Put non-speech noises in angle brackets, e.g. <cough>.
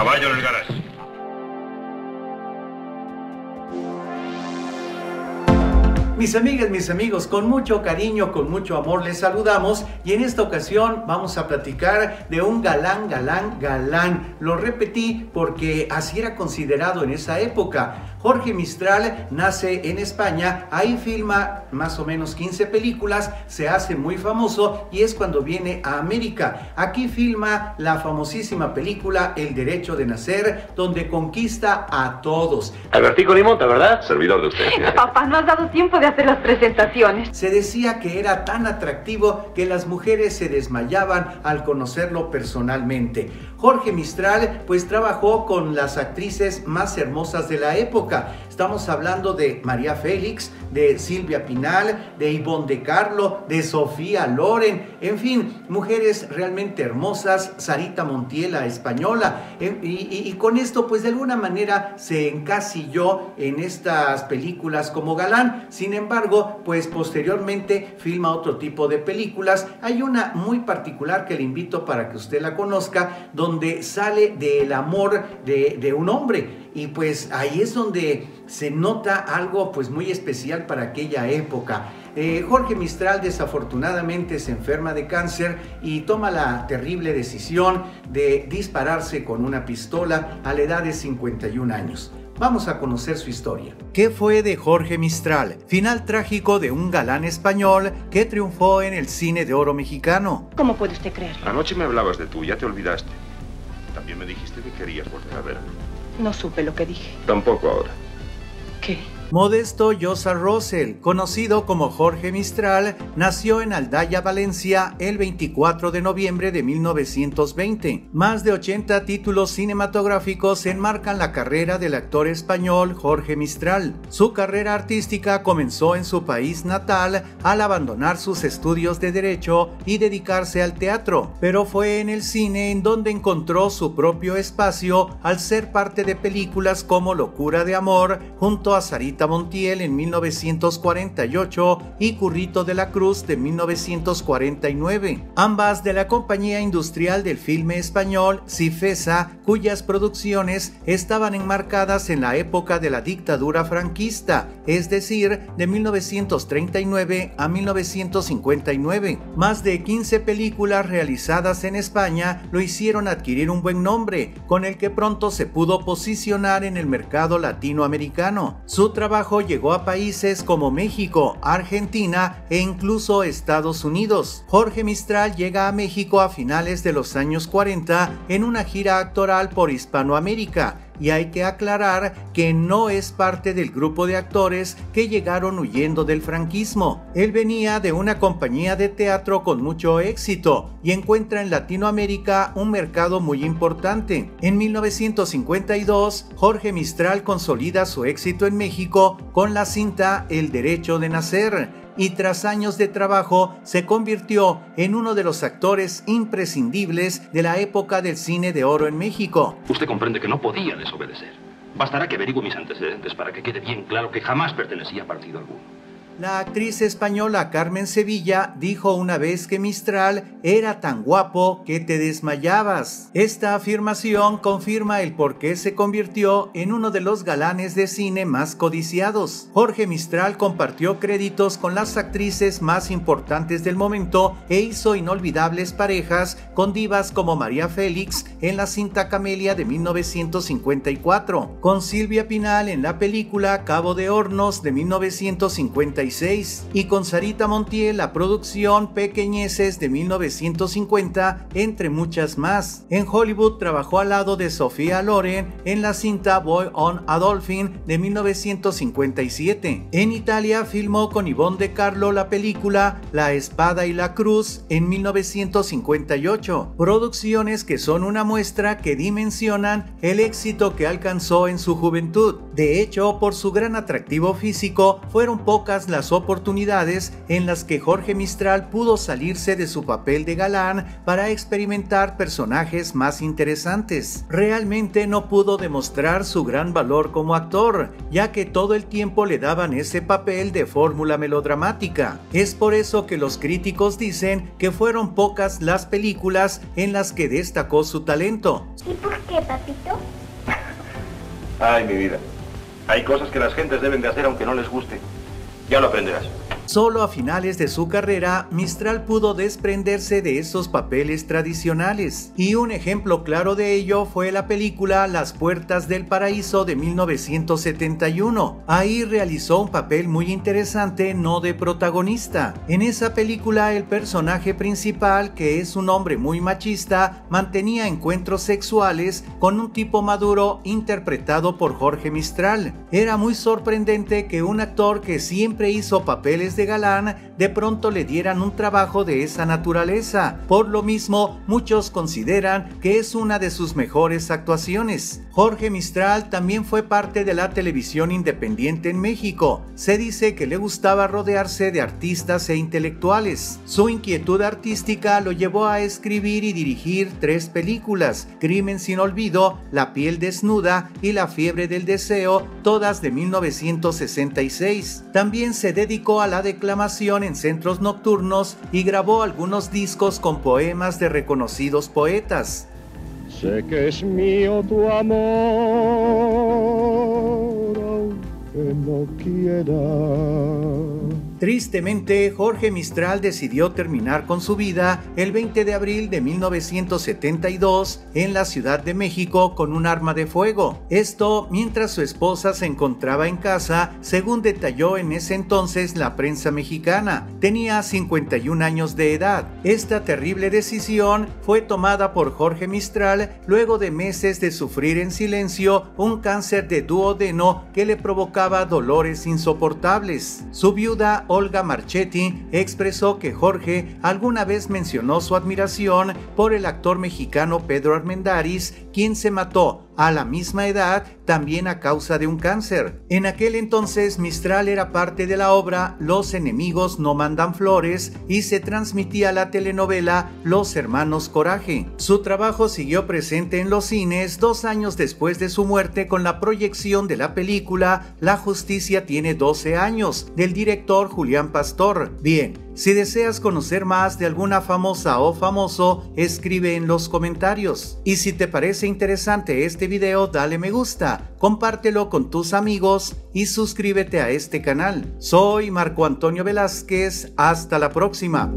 caballo en el garaje. Mis amigas, mis amigos, con mucho cariño, con mucho amor les saludamos y en esta ocasión vamos a platicar de un galán, galán, galán. Lo repetí porque así era considerado en esa época. Jorge Mistral nace en España, ahí filma más o menos 15 películas, se hace muy famoso y es cuando viene a América. Aquí filma la famosísima película El Derecho de Nacer, donde conquista a todos. Albertico Limonta, ¿verdad? Servidor de usted. Papá, no has dado tiempo de hacer las presentaciones. Se decía que era tan atractivo que las mujeres se desmayaban al conocerlo personalmente. Jorge Mistral pues trabajó con las actrices más hermosas de la época. boca Estamos hablando de María Félix, de Silvia Pinal, de Ivonne de Carlo, de Sofía Loren, en fin, mujeres realmente hermosas, Sarita Montiela, española, y, con esto pues de alguna manera se encasilló en estas películas como galán. Sin embargo, pues posteriormente filma otro tipo de películas. Hay una muy particular que le invito para que usted la conozca, donde sale del amor de un hombre y pues ahí es donde se nota algo pues muy especial para aquella época. Eh, Jorge Mistral desafortunadamente se enferma de cáncer y toma la terrible decisión de dispararse con una pistola a la edad de 51 años. Vamos a conocer su historia. ¿Qué fue de Jorge Mistral? Final trágico de un galán español que triunfó en el cine de oro mexicano. ¿Cómo puede usted creer? Anoche me hablabas de tú, ya te olvidaste. También me dijiste que querías volver a verme. No supe lo que dije. Tampoco ahora. Modesto Llosa Rosell, conocido como Jorge Mistral, nació en Aldaya, Valencia, el 24 de noviembre de 1920. Más de 80 títulos cinematográficos enmarcan la carrera del actor español Jorge Mistral. Su carrera artística comenzó en su país natal al abandonar sus estudios de Derecho y dedicarse al teatro, pero fue en el cine en donde encontró su propio espacio al ser parte de películas como Locura de Amor junto a Sarita Montiel en 1948 y Currito de la Cruz de 1949, ambas de la compañía industrial del filme español Cifesa, cuyas producciones estaban enmarcadas en la época de la dictadura franquista, es decir, de 1939 a 1959. Más de 15 películas realizadas en España lo hicieron adquirir un buen nombre, con el que pronto se pudo posicionar en el mercado latinoamericano. Su trabajo llegó a países como México, Argentina e incluso Estados Unidos. Jorge Mistral llega a México a finales de los años 40 en una gira actoral por Hispanoamérica y hay que aclarar que no es parte del grupo de actores que llegaron huyendo del franquismo. Él venía de una compañía de teatro con mucho éxito y encuentra en Latinoamérica un mercado muy importante. En 1952, Jorge Mistral consolida su éxito en México con la cinta El Derecho de Nacer, y tras años de trabajo se convirtió en uno de los actores imprescindibles de la época del cine de oro en México. Usted comprende que no podía desobedecer. Bastará que averigüe mis antecedentes para que quede bien claro que jamás pertenecía a partido alguno. La actriz española Carmen Sevilla dijo una vez que Mistral era tan guapo que te desmayabas. Esta afirmación confirma el por qué se convirtió en uno de los galanes de cine más codiciados. Jorge Mistral compartió créditos con las actrices más importantes del momento e hizo inolvidables parejas con divas como María Félix en la cinta Camelia de 1954, con Silvia Pinal en la película Cabo de Hornos de 1955 y con Sarita Montiel la producción Pequeñeces de 1950, entre muchas más. En Hollywood trabajó al lado de Sofía Loren en la cinta Boy on a Dolphin de 1957. En Italia filmó con Yvonne de Carlo la película La Espada y la Cruz en 1958, producciones que son una muestra que dimensionan el éxito que alcanzó en su juventud. De hecho, por su gran atractivo físico, fueron pocas las oportunidades en las que Jorge Mistral pudo salirse de su papel de galán para experimentar personajes más interesantes. Realmente no pudo demostrar su gran valor como actor, ya que todo el tiempo le daban ese papel de fórmula melodramática. Es por eso que los críticos dicen que fueron pocas las películas en las que destacó su talento. ¿Y por ¿Qué, papito? <laughs> Ay, mi vida. Hay cosas que las gentes deben de hacer aunque no les guste. Ya lo aprenderás. Solo a finales de su carrera, Mistral pudo desprenderse de esos papeles tradicionales, y un ejemplo claro de ello fue la película Las Puertas del Paraíso de 1971. Ahí realizó un papel muy interesante no de protagonista. En esa película el personaje principal, que es un hombre muy machista, mantenía encuentros sexuales con un tipo maduro interpretado por Jorge Mistral. Era muy sorprendente que un actor que siempre hizo papeles de galán de pronto le dieran un trabajo de esa naturaleza. Por lo mismo, muchos consideran que es una de sus mejores actuaciones. Jorge Mistral también fue parte de la televisión independiente en México. Se dice que le gustaba rodearse de artistas e intelectuales. Su inquietud artística lo llevó a escribir y dirigir tres películas, Crimen sin olvido, La piel desnuda y La fiebre del deseo, todas de 1966. También se dedicó a la declamación en centros nocturnos y grabó algunos discos con poemas de reconocidos poetas. Sé que es mío tu amor, aunque no quiera. Tristemente, Jorge Mistral decidió terminar con su vida el 20 de abril de 1972 en la Ciudad de México con un arma de fuego. Esto mientras su esposa se encontraba en casa, según detalló en ese entonces la prensa mexicana. Tenía 51 años de edad. Esta terrible decisión fue tomada por Jorge Mistral luego de meses de sufrir en silencio un cáncer de duodeno que le provocaba dolores insoportables. Su viuda Olga Marchetti expresó que Jorge alguna vez mencionó su admiración por el actor mexicano Pedro Armendáriz, quien se mató a la misma edad también a causa de un cáncer. En aquel entonces Mistral era parte de la obra Los enemigos no mandan flores y se transmitía la telenovela Los hermanos Coraje. Su trabajo siguió presente en los cines dos años después de su muerte con la proyección de la película La justicia tiene 12 años del director Julián Pastor. Bien, si deseas conocer más de alguna famosa o famoso, escribe en los comentarios. Y si te parece interesante este video, dale me gusta, compártelo con tus amigos y suscríbete a este canal. Soy Marco Antonio Velázquez, hasta la próxima.